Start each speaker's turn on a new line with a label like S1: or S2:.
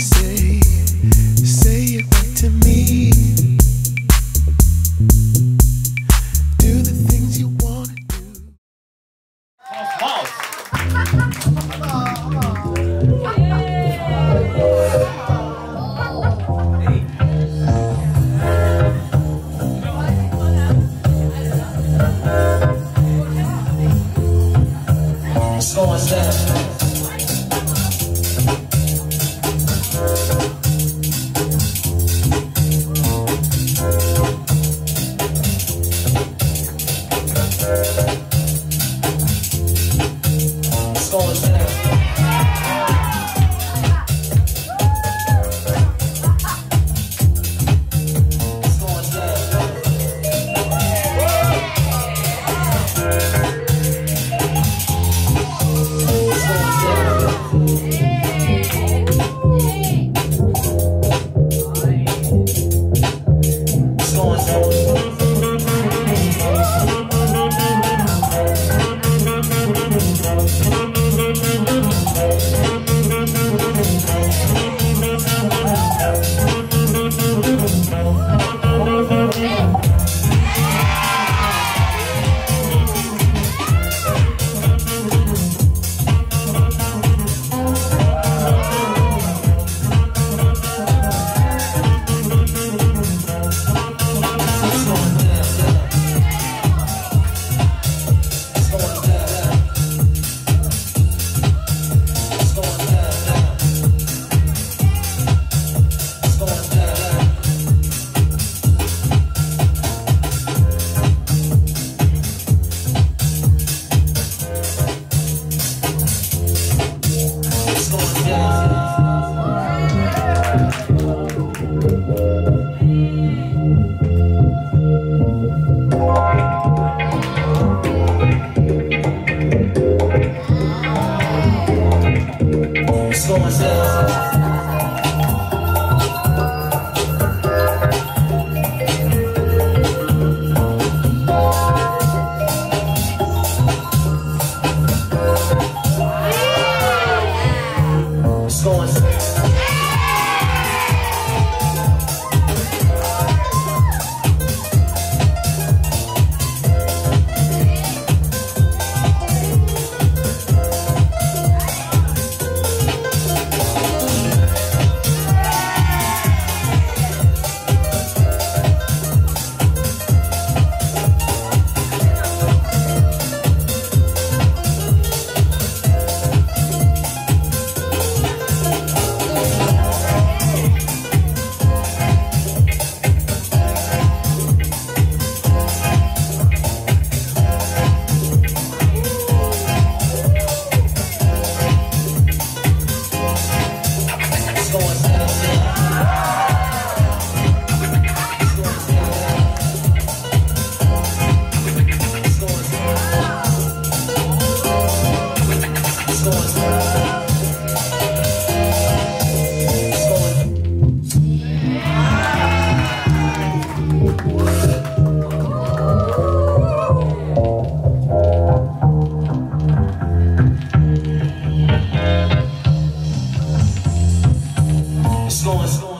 S1: say, say it right to me. Do the things you wanna.
S2: It's going down. slow and.